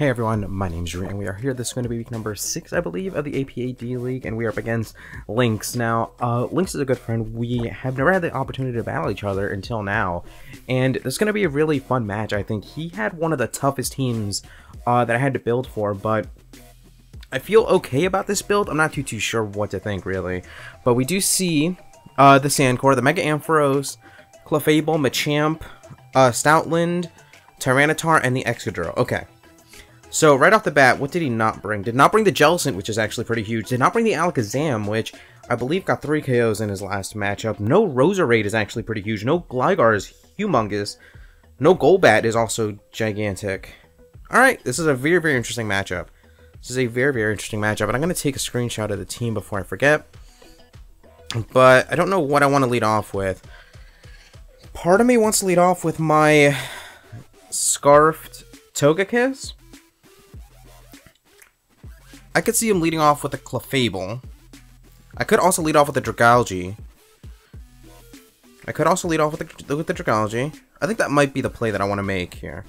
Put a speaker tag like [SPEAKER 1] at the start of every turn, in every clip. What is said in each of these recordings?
[SPEAKER 1] Hey everyone, my name is Drew, and we are here. This is going to be week number 6, I believe, of the APA D League, and we are up against Lynx. Now, uh, Lynx is a good friend. We have never had the opportunity to battle each other until now, and this is going to be a really fun match, I think. He had one of the toughest teams uh, that I had to build for, but I feel okay about this build. I'm not too, too sure what to think, really. But we do see uh, the Sandcore, the Mega Ampharos, Clefable, Machamp, uh, Stoutland, Tyranitar, and the Excadrill. Okay. So, right off the bat, what did he not bring? Did not bring the Jellicent, which is actually pretty huge. Did not bring the Alakazam, which I believe got 3 KOs in his last matchup. No Roserade is actually pretty huge. No Gligar is humongous. No Golbat is also gigantic. Alright, this is a very, very interesting matchup. This is a very, very interesting matchup, and I'm going to take a screenshot of the team before I forget. But I don't know what I want to lead off with. Part of me wants to lead off with my Scarfed Togekiss. I could see him leading off with a Clefable. I could also lead off with a Dragalge. I could also lead off with the, with the Dragalge. I think that might be the play that I want to make here.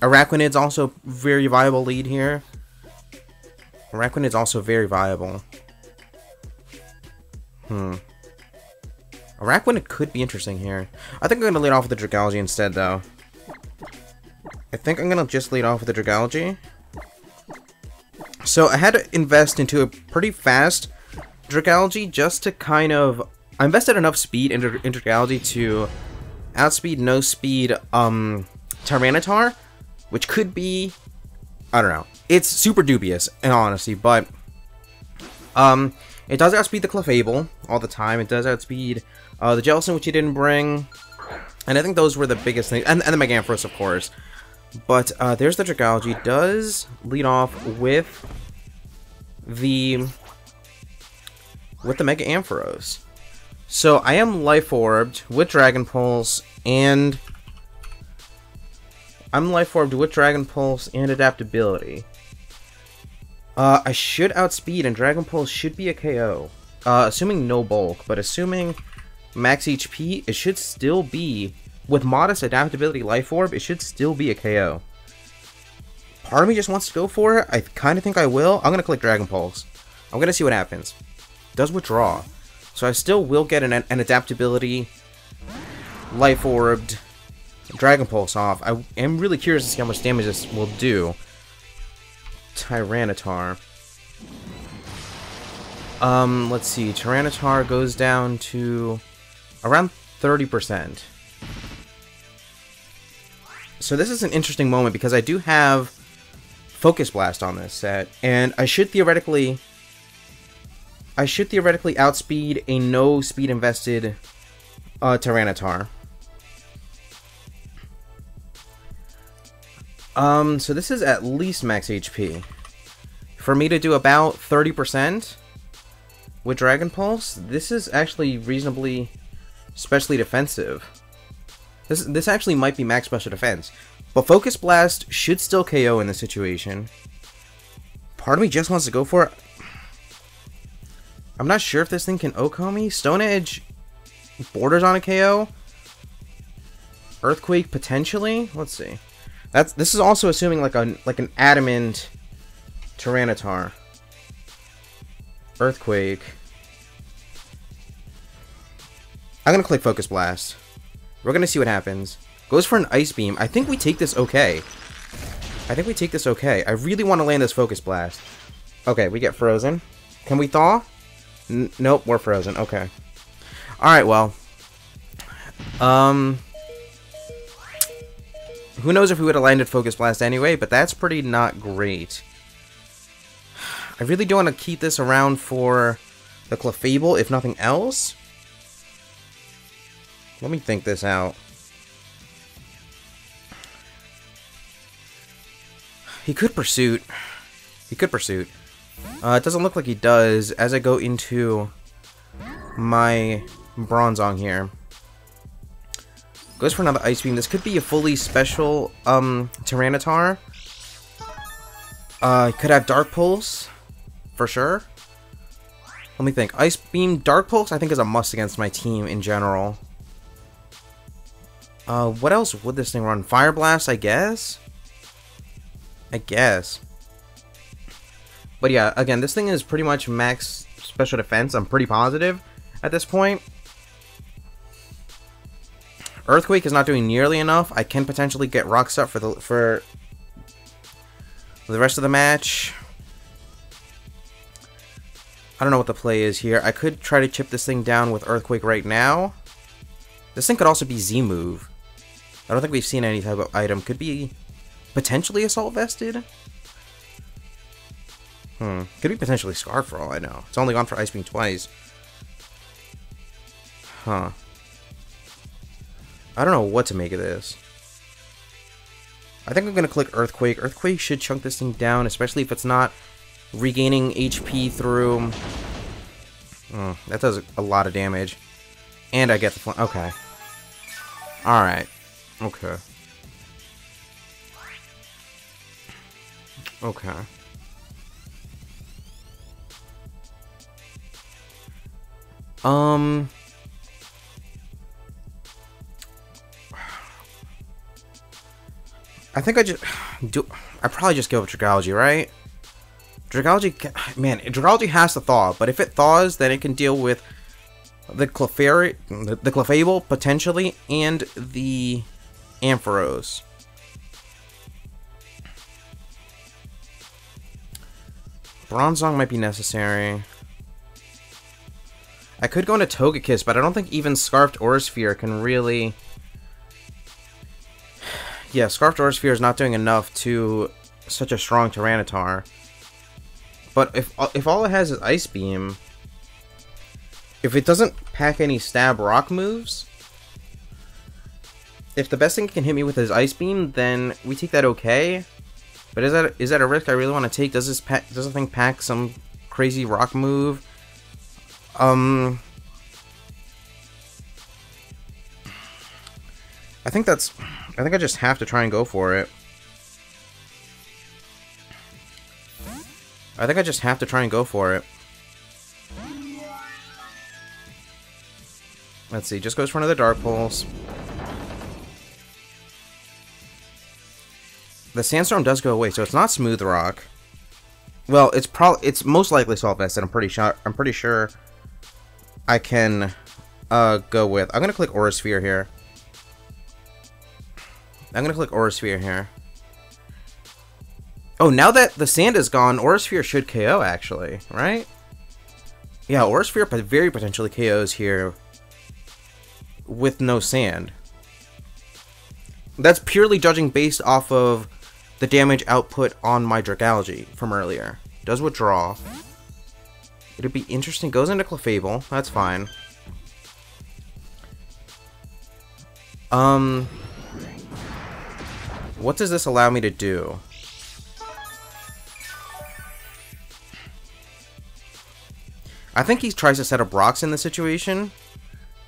[SPEAKER 1] Araquanid's also very viable lead here. Araquanid's also very viable. Hmm. Araquanid could be interesting here. I think I'm going to lead off with the Dragalge instead, though. I think I'm going to just lead off with the Dragalge. So I had to invest into a pretty fast Dragalge just to kind of... I invested enough speed into, into Dragalge to outspeed, no speed, um, Tyranitar, which could be... I don't know. It's super dubious, in honesty, but... Um, it does outspeed the Clefable all the time. It does outspeed uh, the Jellicent, which he didn't bring. And I think those were the biggest things. And, and the Mega of course. But uh, there's the Dragalge. Does lead off with the with the Mega Ampharos. So I am Life Orbed with Dragon Pulse and I'm Life Orbed with Dragon Pulse and Adaptability. Uh, I should outspeed and Dragon Pulse should be a KO. Uh, assuming no bulk, but assuming max HP, it should still be with modest adaptability life orb, it should still be a KO. Part of me just wants to go for it. I kind of think I will. I'm going to click Dragon Pulse. I'm going to see what happens. Does withdraw. So I still will get an, an adaptability life orbed Dragon Pulse off. I am really curious to see how much damage this will do. Tyranitar. Um, let's see. Tyranitar goes down to around 30%. So this is an interesting moment because I do have Focus Blast on this set, and I should theoretically I should theoretically outspeed a no speed invested uh, Tyranitar. Um, so this is at least max HP. For me to do about 30% with Dragon Pulse, this is actually reasonably especially defensive. This, this actually might be max special defense. But Focus Blast should still KO in this situation. Part of me just wants to go for it. I'm not sure if this thing can OHKO me. Stone Edge borders on a KO. Earthquake potentially. Let's see. That's this is also assuming like a like an adamant Tyranitar. Earthquake. I'm gonna click Focus Blast. We're gonna see what happens. Goes for an Ice Beam. I think we take this okay. I think we take this okay. I really want to land this Focus Blast. Okay, we get frozen. Can we thaw? N nope, we're frozen. Okay. Alright, well. Um... Who knows if we would have landed Focus Blast anyway, but that's pretty not great. I really do want to keep this around for the Clefable, if nothing else. Let me think this out. He could Pursuit. He could Pursuit. Uh, it doesn't look like he does as I go into my Bronzong here. Goes for another Ice Beam. This could be a fully special um, Tyranitar. Uh, could have Dark Pulse, for sure. Let me think. Ice Beam, Dark Pulse, I think is a must against my team in general. Uh, what else would this thing run? Fire Blast, I guess? I guess. But yeah, again, this thing is pretty much max special defense. I'm pretty positive at this point. Earthquake is not doing nearly enough. I can potentially get rocks up for the for the rest of the match. I don't know what the play is here. I could try to chip this thing down with Earthquake right now. This thing could also be Z-Move. I don't think we've seen any type of item. Could be potentially Assault Vested? Hmm. Could be potentially Scar for all I know. It's only gone for Ice Beam twice. Huh. I don't know what to make of this. I think I'm going to click Earthquake. Earthquake should chunk this thing down, especially if it's not regaining HP through... Oh, that does a lot of damage. And I get the... Okay. Alright. Okay. Okay. Um... I think I just do. I probably just go with Dragalge, right? Dragalge, man, Dragalge has to thaw, but if it thaws, then it can deal with the Clefairy, the, the Clefable potentially, and the Ampharos. Bronzong might be necessary. I could go into Togekiss, but I don't think even Scarfed Aura Sphere can really yeah, Scarf Sphere is not doing enough to such a strong Tyranitar. But if if all it has is Ice Beam, if it doesn't pack any Stab Rock moves, if the best thing can hit me with is Ice Beam, then we take that okay. But is that is that a risk I really want to take? Does this pack, does the thing pack some crazy rock move? Um, I think that's I think I just have to try and go for it. I think I just have to try and go for it. Let's see, just goes for another Dark Pulse. The Sandstorm does go away, so it's not Smooth Rock. Well, it's probably it's most likely Salt Vested. I'm pretty sure. I'm pretty sure I can uh, go with. I'm gonna click Aura Sphere here. I'm gonna click Aura Sphere here. Oh, now that the sand is gone, Aura Sphere should KO, actually, right? Yeah, Aura Sphere very potentially KOs here with no sand. That's purely judging based off of the damage output on my Dragalge from earlier. Does withdraw. It'd be interesting. Goes into Clefable. That's fine. Um, what does this allow me to do? I think he tries to set up rocks in the situation.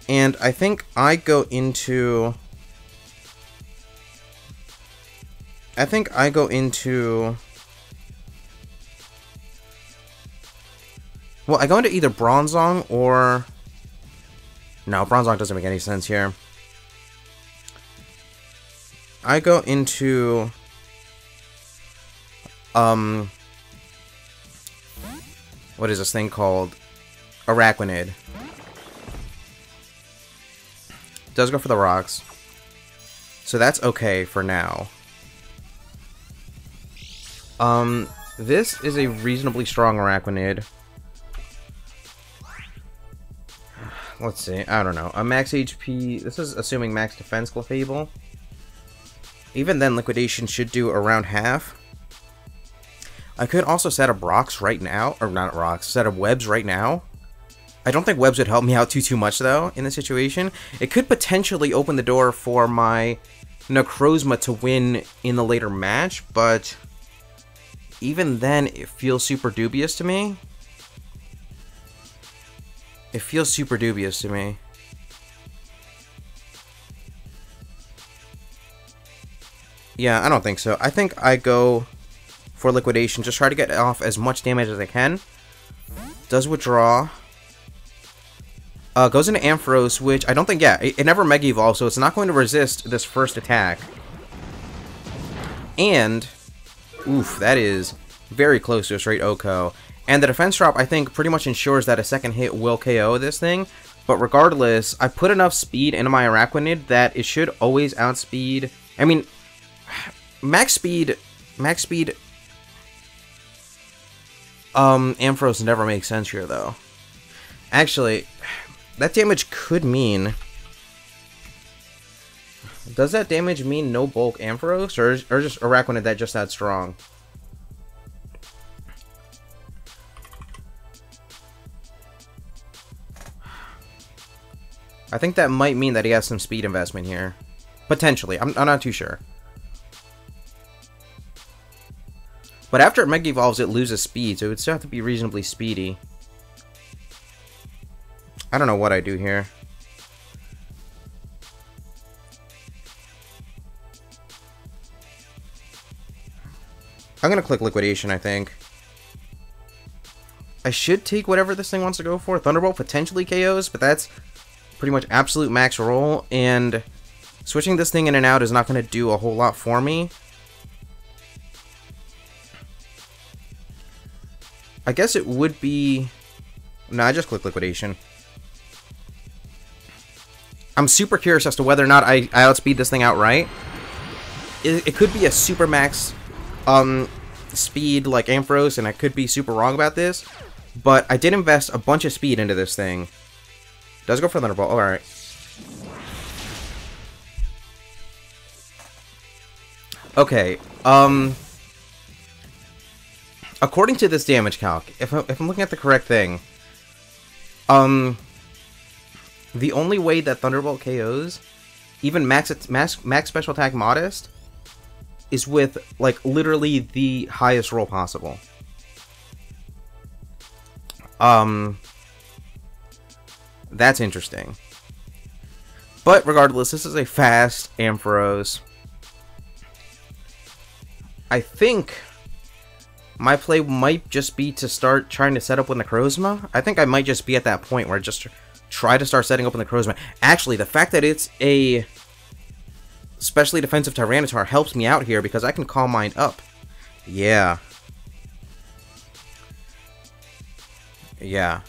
[SPEAKER 1] And I think I go into... I think I go into... Well, I go into either Bronzong or... No, Bronzong doesn't make any sense here. I go into um what is this thing called? Araquanid. Does go for the rocks. So that's okay for now. Um, this is a reasonably strong Araquanid. Let's see, I don't know. A max HP, this is assuming max defense Clefable. Even then, Liquidation should do around half. I could also set up rocks right now, or not rocks, set up webs right now. I don't think webs would help me out too, too much, though, in this situation. It could potentially open the door for my Necrozma to win in the later match, but even then, it feels super dubious to me. It feels super dubious to me. Yeah, I don't think so. I think I go for liquidation. Just try to get off as much damage as I can. Does withdraw. Uh, goes into Ampharos, which I don't think, yeah, it, it never Mega Evolves, so it's not going to resist this first attack. And Oof, that is very close to a straight OHKO. And the defense drop, I think, pretty much ensures that a second hit will KO this thing. But regardless, I put enough speed into my Araquanid that it should always outspeed... I mean, max speed... Max speed... Um, Ampharos never makes sense here, though. Actually, that damage could mean... Does that damage mean no bulk Ampharos, or, or just Araquanid that just that strong? I think that might mean that he has some speed investment here. Potentially. I'm, I'm not too sure. But after it Mega Evolves, it loses speed, so it would still have to be reasonably speedy. I don't know what I do here. I'm gonna click Liquidation, I think. I should take whatever this thing wants to go for. Thunderbolt potentially KOs, but that's pretty much absolute max roll, and switching this thing in and out is not going to do a whole lot for me. I guess it would be... No, I just click Liquidation. I'm super curious as to whether or not I, I outspeed this thing outright. It, it could be a super max um, speed like Ampharos, and I could be super wrong about this. But I did invest a bunch of speed into this thing. Does go for Thunderbolt. Alright. Okay, um... According to this damage calc, if, I, if I'm looking at the correct thing, um... The only way that Thunderbolt KOs, even max, max, max special attack modest, is with, like, literally the highest roll possible. Um... That's interesting. But regardless, this is a fast Ampharos. I think my play might just be to start trying to set up with Necrozma. I think I might just be at that point where I just try to start setting up with Necrozma. Actually, the fact that it's a specially defensive Tyranitar helps me out here because I can Calm Mind up. Yeah. Yeah.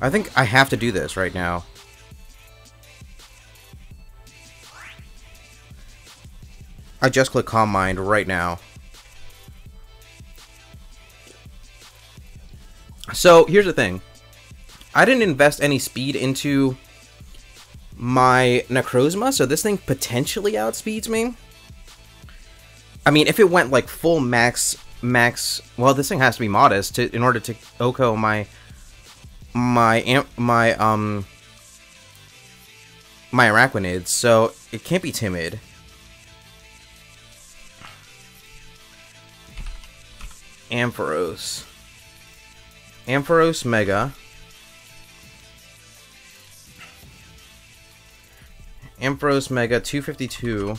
[SPEAKER 1] I think I have to do this right now. I just click Calm Mind right now. So, here's the thing. I didn't invest any speed into my Necrozma, so this thing potentially outspeeds me. I mean, if it went like full max, max, well, this thing has to be modest to, in order to OHKO my my my um my Araquanids, so it can't be timid. Ampharos. Ampharos Mega. Ampharos Mega 252.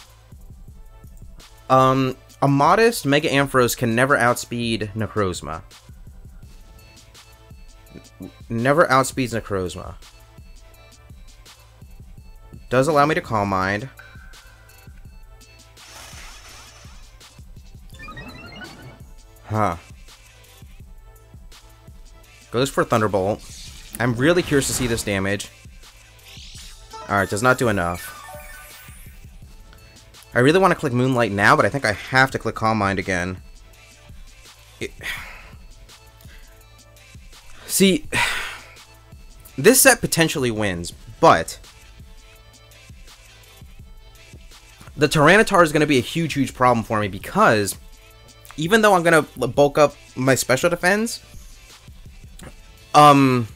[SPEAKER 1] Um, a modest Mega Ampharos can never outspeed Necrozma never outspeeds Necrozma. Does allow me to Calm Mind. Huh. Goes for Thunderbolt. I'm really curious to see this damage. Alright, does not do enough. I really want to click Moonlight now, but I think I have to click Calm Mind again. It... See, this set potentially wins, but the Tyranitar is going to be a huge, huge problem for me because even though I'm going to bulk up my special defense, um,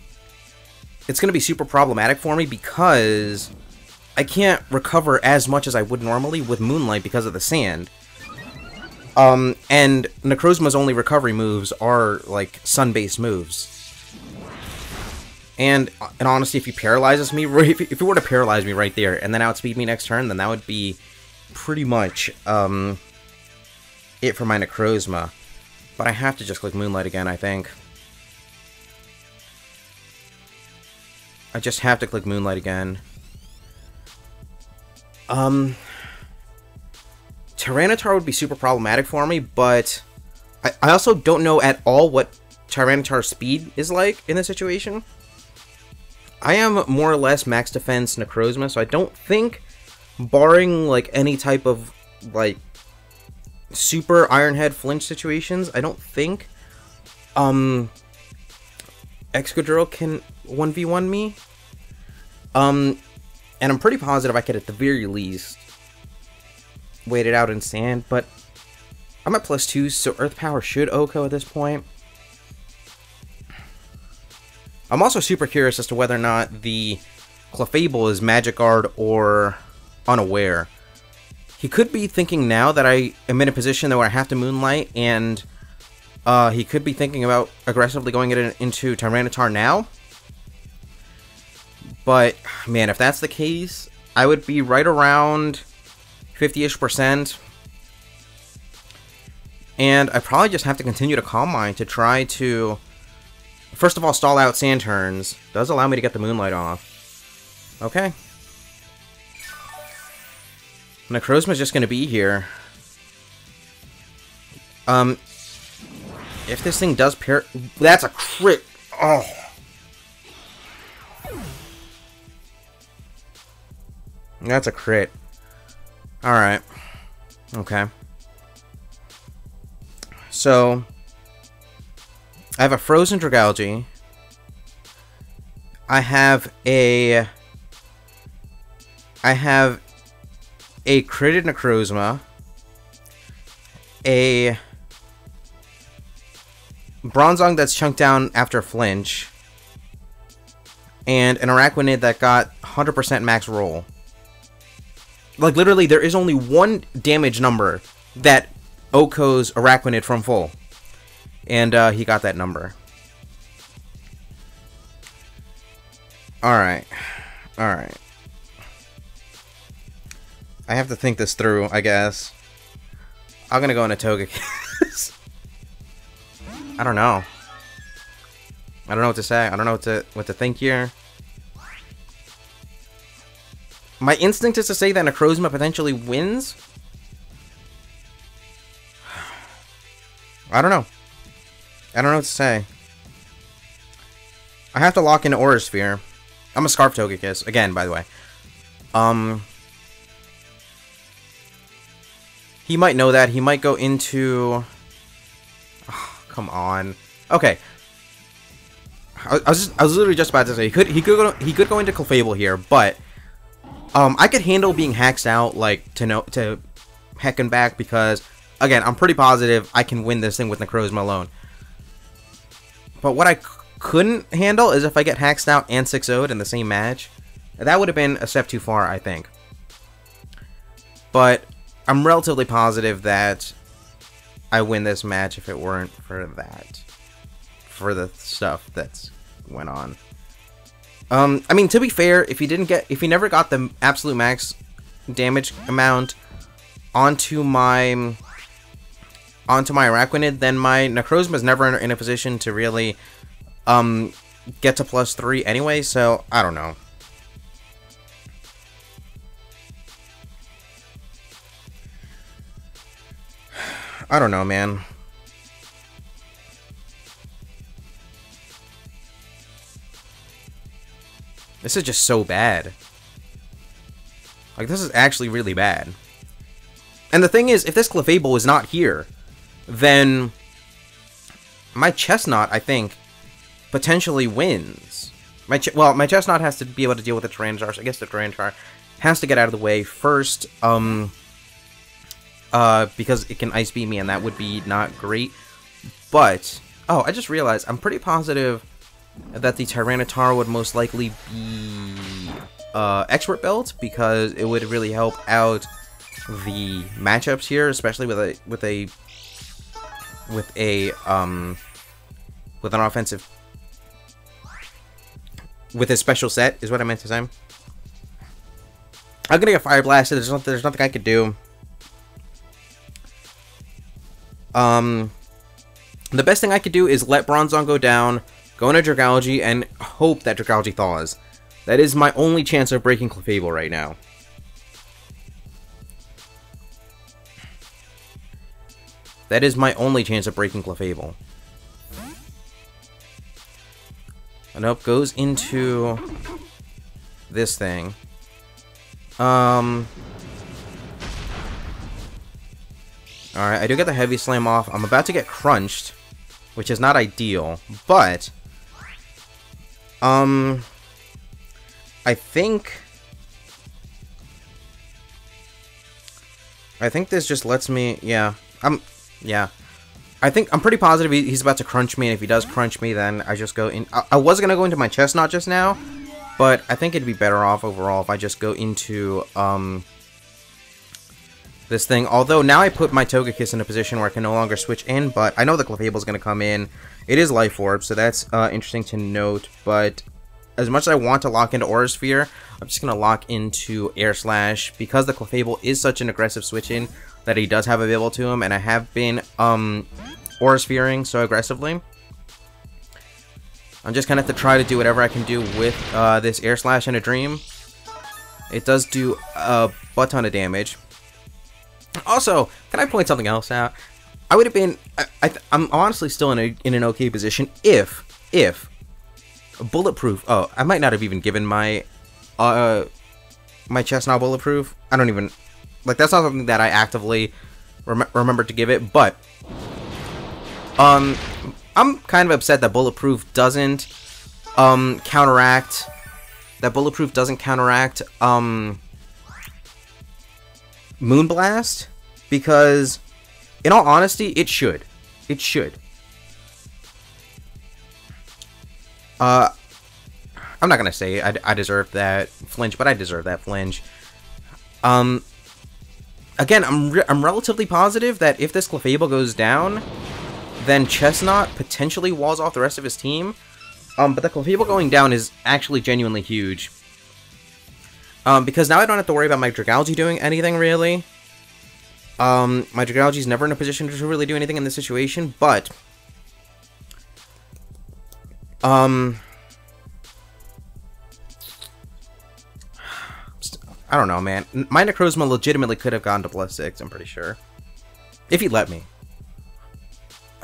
[SPEAKER 1] it's going to be super problematic for me because I can't recover as much as I would normally with Moonlight because of the sand. Um, and Necrozma's only recovery moves are, like, sun-based moves. And in honesty, if he paralyzes me, if he were to paralyze me right there and then outspeed me next turn, then that would be pretty much um, it for my Necrozma. But I have to just click Moonlight again, I think. I just have to click Moonlight again. Um, Tyranitar would be super problematic for me, but I, I also don't know at all what Tyranitar's speed is like in this situation. I am more or less max defense Necrozma, so I don't think, barring like any type of like super Ironhead flinch situations, I don't think um Excadrill can 1v1 me. Um and I'm pretty positive I could at the very least wait it out in sand, but I'm at plus two, so Earth Power should OHKO at this point. I'm also super curious as to whether or not the Clefable is Magic Guard or unaware. He could be thinking now that I am in a position where I have to Moonlight, and uh, he could be thinking about aggressively going it into Tyranitar now. But, man, if that's the case, I would be right around 50-ish percent. And I probably just have to continue to Calm Mind to try to First of all, stall out sand turns. Does allow me to get the Moonlight off. Okay. Necrozma's just gonna be here. Um, if this thing does pair... That's a crit! Oh! That's a crit. Alright. Okay. So, I have a frozen Dragalge. I have a... I have a critted Necrozma. A... Bronzong that's chunked down after flinch. And an Araquanid that got 100% max roll. Like, literally, there is only one damage number that OHKOs Araquanid from full. And uh, he got that number. Alright. Alright. I have to think this through, I guess. I'm gonna go into Togekiss. I don't know. I don't know what to say. I don't know what to what to think here. My instinct is to say that Necrozma potentially wins. I don't know. I don't know what to say. I have to lock in Aura Sphere. I'm a Scarf Togekiss. Again, by the way. Um... He might know that. He might go into... Oh, come on. Okay. I, I, was just, I was literally just about to say he could he could go he could go into Clefable here, but um I could handle being hacked out like to know to heck and back because again I'm pretty positive I can win this thing with Necrozma alone. But what I couldn't handle is if I get hacked out and 6 0 in the same match. That would have been a step too far, I think. But I'm relatively positive that I win this match if it weren't for that. For the stuff that's went on. Um, I mean, to be fair, if he didn't get, if he never got the absolute max damage amount onto my onto my Araquanid, then my Necrozma is never in a position to really um, get to plus 3 anyway, so I don't know. I don't know, man. This is just so bad. Like, this is actually really bad. And the thing is, if this Clefable is not here, then my Chesnaught, I think, potentially wins. My well, my Chesnaught has to be able to deal with the Tyranitar, so I guess the Tyranitar has to get out of the way first, um, uh, because it can Ice Beam me, and that would be not great. But, oh, I just realized, I'm pretty positive that the Tyranitar would most likely be, uh, Expert Belt, because it would really help out the matchups here, especially with a, with a with a um with an offensive with a special set is what I meant to say. I'm gonna get fire blasted. There's nothing. There's nothing I could do. Um, the best thing I could do is let Bronzong go down, go into Dragalge, and hope that Dragalge thaws. That is my only chance of breaking Clefable right now. That is my only chance of breaking Clefable. And nope, goes into this thing. Um. Alright, I do get the heavy slam off. I'm about to get crunched, which is not ideal, but um I think I think this just lets me yeah. I'm yeah. I think I'm pretty positive he's about to crunch me, and if he does crunch me, then I just go in. I, I was gonna go into my Chesnaught just now, but I think it'd be better off overall if I just go into um this thing. Although now I put my Togekiss in a position where I can no longer switch in, but I know the Clefable is gonna come in. It is Life Orb, so that's uh, interesting to note. But as much as I want to lock into Aura Sphere, I'm just gonna lock into Air Slash because the Clefable is such an aggressive switch in that he does have available to him, and I have been um, Aura Sphering so aggressively. I'm just gonna have to try to do whatever I can do with uh, this Air Slash and a Dream. It does do a butt ton of damage. Also, can I point something else out? I would have been. I, am honestly still in a in an okay position if if bulletproof. Oh, I might not have even given my uh my Chesnaught bulletproof. I don't even like that's not something that I actively rem remember to give it, but um, I'm kind of upset that Bulletproof doesn't um counteract that Bulletproof doesn't counteract um Moonblast because in all honesty, it should. It should. Uh, I'm not gonna say I, I deserve that flinch, but I deserve that flinch. Um, again, I'm, re I'm relatively positive that if this Clefable goes down, then Chesnaught potentially walls off the rest of his team. Um, but the Clefable going down is actually genuinely huge. Um, because now I don't have to worry about my Dragalge doing anything, really. Um, my Dragalge is never in a position to really do anything in this situation, but... Um... I don't know, man. My Necrozma legitimately could have gone to plus 6, I'm pretty sure. If he let me.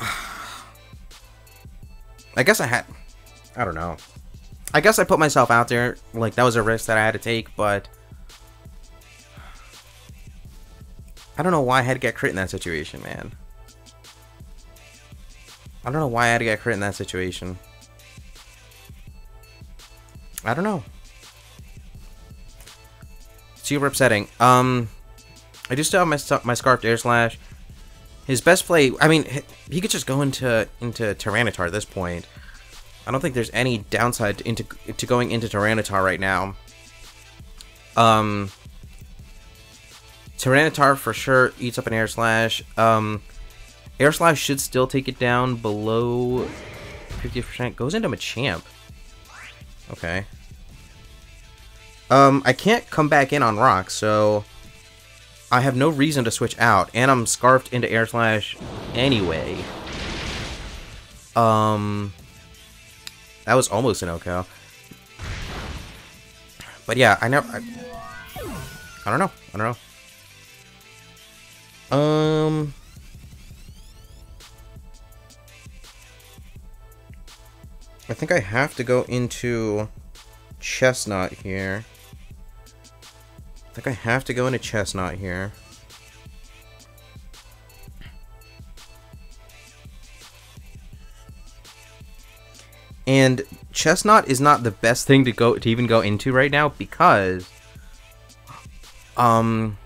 [SPEAKER 1] I guess I had... I don't know. I guess I put myself out there. Like, that was a risk that I had to take, but... I don't know why I had to get crit in that situation, man. I don't know why I had to get crit in that situation. I don't know super upsetting. Um, I do still have my my Scarfed Air Slash. His best play, I mean, he could just go into into Tyranitar at this point. I don't think there's any downside to, into to going into Tyranitar right now. Um, Tyranitar for sure eats up an Air Slash. Um, Air Slash should still take it down below 50%. Goes into Machamp. Okay. Um, I can't come back in on rock, so I have no reason to switch out, and I'm scarfed into Air Slash anyway. Um, that was almost an OHKO. But yeah, I never. I, I don't know. I don't know. Um. I think I have to go into Chesnaught here. I think I have to go into Chesnaught here. And Chesnaught is not the best thing to go to even go into right now because um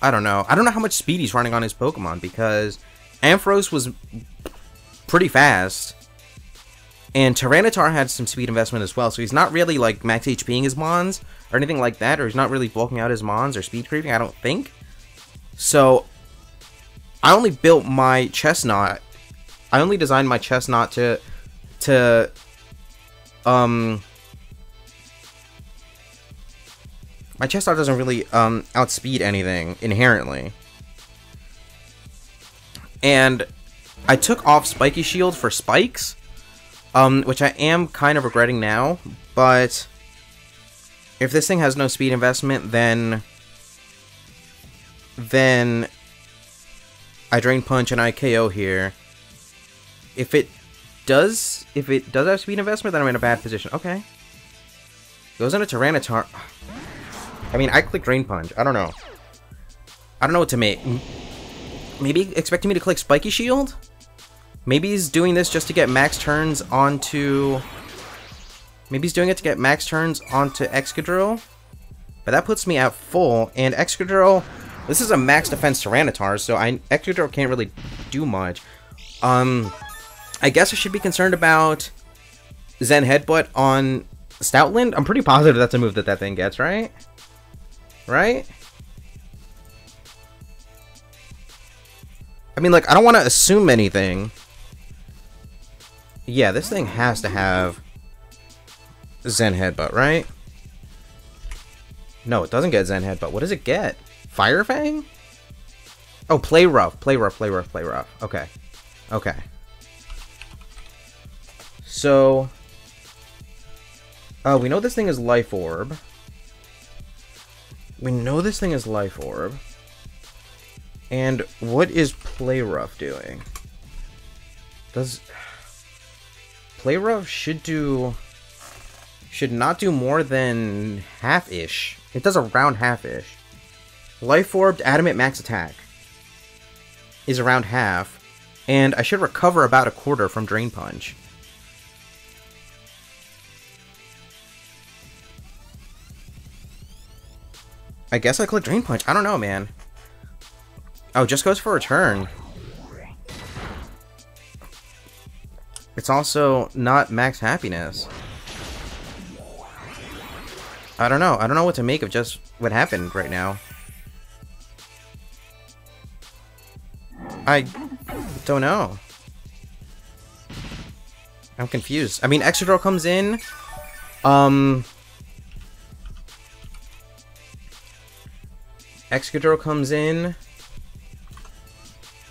[SPEAKER 1] I don't know. I don't know how much speed he's running on his Pokemon because Ampharos was pretty fast and Tyranitar had some speed investment as well, so he's not really like max HPing his Mons or anything like that, or he's not really bulking out his Mons or speed creeping, I don't think. So I only built my Chesnaught. I only designed my Chesnaught to to um my Chesnaught doesn't really um outspeed anything inherently. And I took off Spiky Shield for spikes um, which I am kind of regretting now, but if this thing has no speed investment, then then I Drain Punch and I KO here. If it does, if it does have speed investment, then I'm in a bad position. Okay. Goes into Tyranitar. I mean, I click Drain Punch. I don't know. I don't know what to make. Maybe expecting me to click Spiky Shield? Maybe he's doing this just to get max turns onto... Maybe he's doing it to get max turns onto Excadrill? But that puts me at full, and Excadrill... This is a max defense Tyranitar, so I Excadrill can't really do much. Um, I guess I should be concerned about Zen Headbutt on Stoutland? I'm pretty positive that's a move that that thing gets, right? Right? I mean, like, I don't want to assume anything. Yeah, this thing has to have Zen Headbutt, right? No, it doesn't get Zen Headbutt. What does it get? Fire Fang? Oh, Play Rough. Play Rough, Play Rough, Play Rough. Okay. Okay. So... Uh, we know this thing is Life Orb. We know this thing is Life Orb. And what is Play Rough doing? Does... Play Rough should do... Should not do more than half-ish. It does around half-ish. Life Orbed Adamant Max Attack is around half. And I should recover about a quarter from Drain Punch. I guess I click Drain Punch. I don't know, man. Oh, just goes for a turn. It's also not max happiness. I don't know. I don't know what to make of just what happened right now. I don't know. I'm confused. I mean, Excadrill comes in. Um, Excadrill comes in,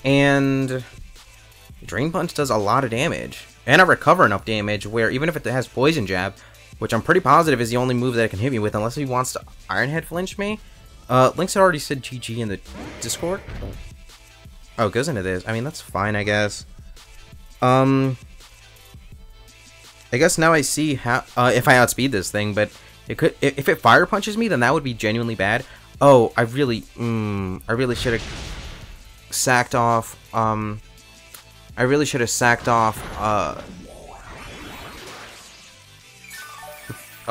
[SPEAKER 1] and Drain Punch does a lot of damage. And I recover enough damage where even if it has Poison Jab, which I'm pretty positive is the only move that it can hit me with, unless he wants to Iron Head flinch me. Uh, Lynx had already said GG in the Discord. Oh, it goes into this. I mean, that's fine, I guess. Um, I guess now I see how uh, if I outspeed this thing, but it could if it fire punches me, then that would be genuinely bad. Oh, I really, mm, I really should have sacked off, um, I really should have sacked off, uh,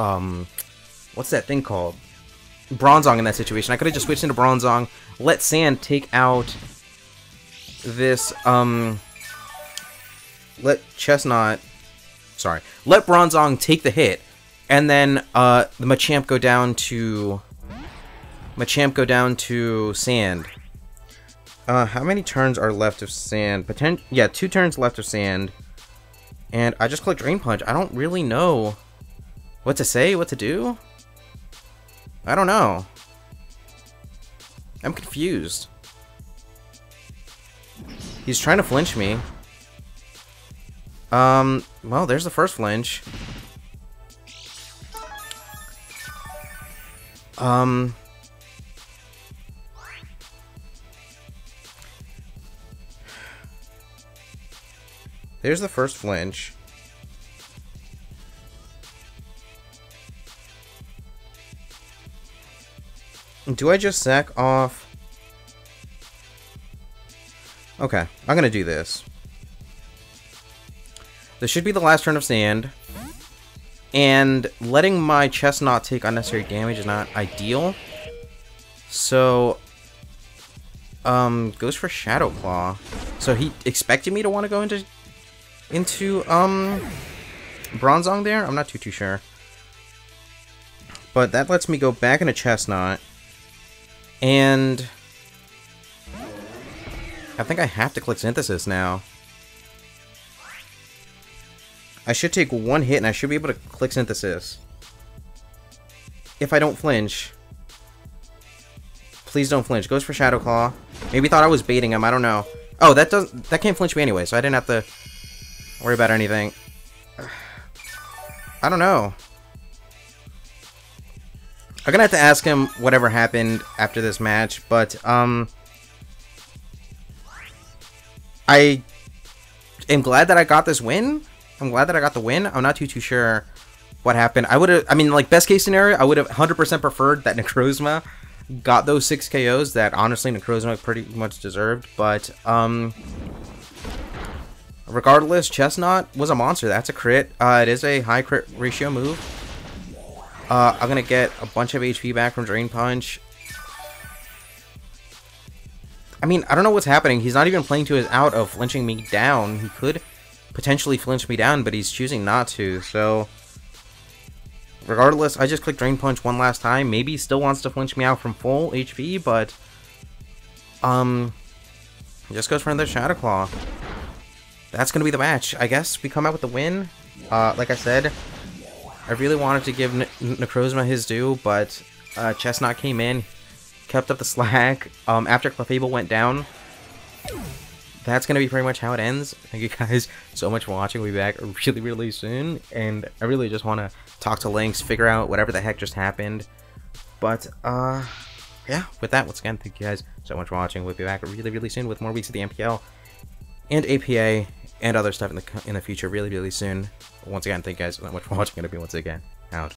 [SPEAKER 1] um, what's that thing called? Bronzong in that situation. I could have just switched into Bronzong, let Sand take out this, um, let Chesnaught, sorry, let Bronzong take the hit, and then, uh, the Machamp go down to Machamp go down to Sand. Uh, how many turns are left of Sand? Potent yeah, two turns left of Sand. And I just clicked Drain Punch. I don't really know what to say, what to do. I don't know. I'm confused. He's trying to flinch me. Um, well, there's the first flinch. Um, There's the first flinch. Do I just sack off? Okay, I'm gonna do this. This should be the last turn of sand. And letting my Chesnaught take unnecessary damage is not ideal. So, um, goes for Shadow Claw. So he expected me to want to go into into um Bronzong there? I'm not too too sure. But that lets me go back into Chesnaught. And I think I have to click Synthesis now. I should take one hit and I should be able to click Synthesis. If I don't flinch. Please don't flinch. Goes for Shadow Claw. Maybe thought I was baiting him. I don't know. Oh, that doesn't that can't flinch me anyway, so I didn't have to worry about anything. I don't know. I'm gonna have to ask him whatever happened after this match, but um, I am glad that I got this win. I'm glad that I got the win. I'm not too too sure what happened. I would have, I mean, like best case scenario, I would have 100% preferred that Necrozma got those six KOs that honestly Necrozma pretty much deserved, but um, regardless, Chesnaught was a monster. That's a crit. Uh, it is a high crit ratio move. Uh, I'm gonna get a bunch of HP back from Drain Punch. I mean, I don't know what's happening. He's not even playing to his out of flinching me down. He could potentially flinch me down, but he's choosing not to, so... Regardless, I just clicked Drain Punch one last time. Maybe he still wants to flinch me out from full HP, but... Um... Just goes for another Shadow Claw. That's gonna be the match. I guess we come out with the win. Uh, like I said, I really wanted to give ne Necrozma his due, but uh, Chesnaught came in, kept up the slack. Um, after Clefable went down, that's going to be pretty much how it ends. Thank you guys so much for watching. We'll be back really, really soon. And I really just want to talk to Lynx, figure out whatever the heck just happened. But, uh, yeah, with that, once again, thank you guys so much for watching. We'll be back really, really soon with more weeks of the MPL and APA and other stuff in the in the future really, really soon. Once again, thank you guys so much for watching. Gonna be once again out.